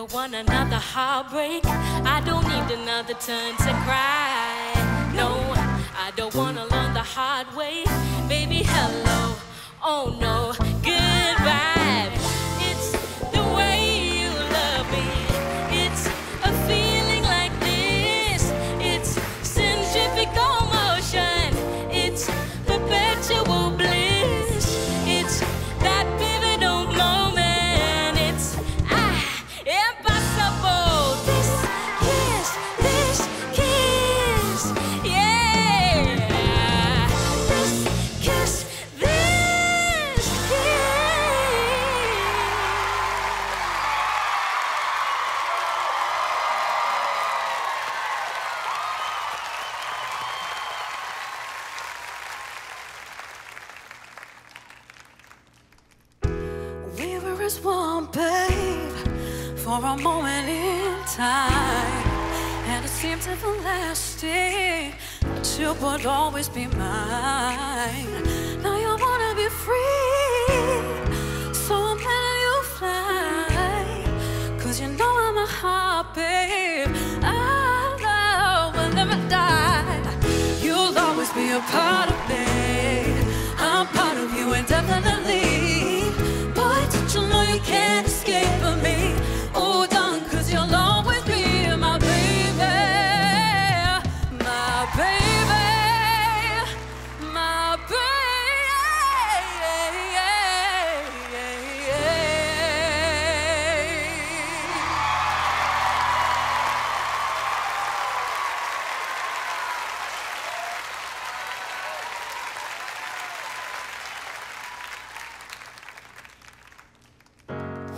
don't want another heartbreak. I don't need another turn to cry. No, I don't want to learn the hard way. Baby, hello. Oh no, As one, babe, for a moment in time. And it seemed everlasting that you would always be mine. Now you wanna be free, so I'm letting you fly. Cause you know I'm a heart, babe. Our love will never die. You'll always be a part of me. I'm part of you indefinitely.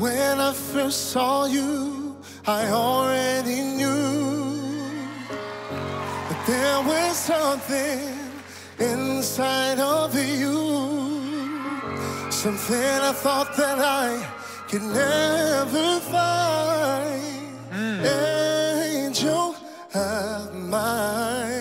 When I first saw you, I already knew that there was something inside of you. Something I thought that I could never find. Hmm. Angel of mine.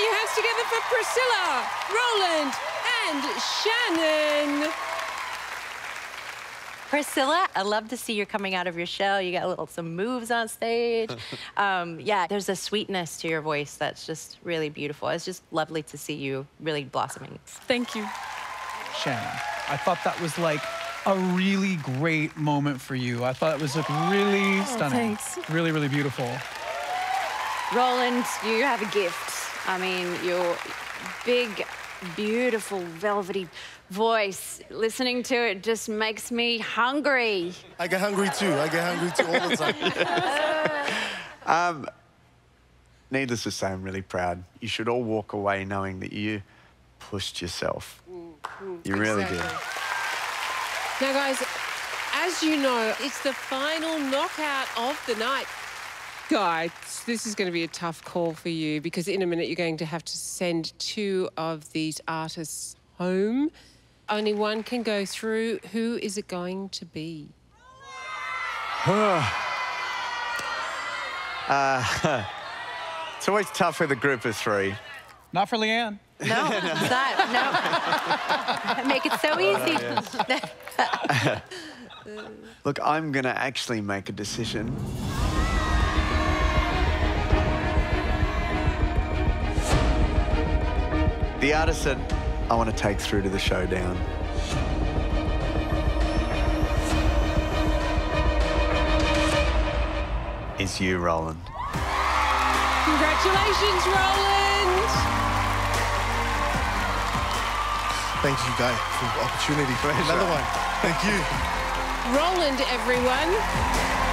Your hands together for Priscilla, Roland, and Shannen. Priscilla, I love to see you're coming out of your shell. You got a little some moves on stage. um, yeah, there's a sweetness to your voice that's just really beautiful. It's just lovely to see you really blossoming. Thank you. Shannen. I thought that was like a really great moment for you. I thought it was like really stunning. thanks. Really, really beautiful. Roland, you have a gift. I mean, your big, beautiful, velvety voice, listening to it just makes me hungry. I get hungry too. I get hungry too all the time. Um, needless to say, I'm really proud. You should all walk away knowing that you pushed yourself. Mm-hmm. You really did. Now, guys, as you know, it's the final knockout of the night. Guys, this is going to be a tough call for you because in a minute you're going to have to send two of these artists home. Only one can go through. Who is it going to be? Uh, it's always tough with a group of three. Not for LeAnn. No, that, no. Make it so easy. Look, I'm going to actually make a decision. The artist that I want to take through to the showdown is you, Roland. Congratulations, Roland! Thank you, guys, for the opportunity for another one. Thank you. Roland, everyone.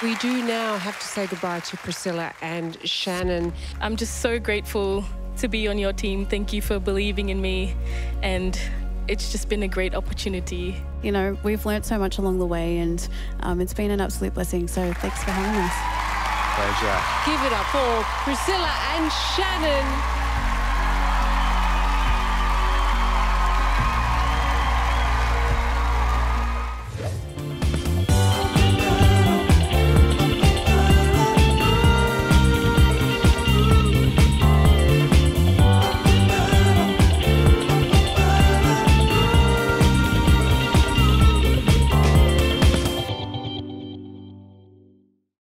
We do now have to say goodbye to Priscilla and Shannen. I'm just so grateful to be on your team. Thank you for believing in me. And it's just been a great opportunity. You know, we've learned so much along the way, and um, it's been an absolute blessing. So thanks for having us. Pleasure. Give it up for Priscilla and Shannen.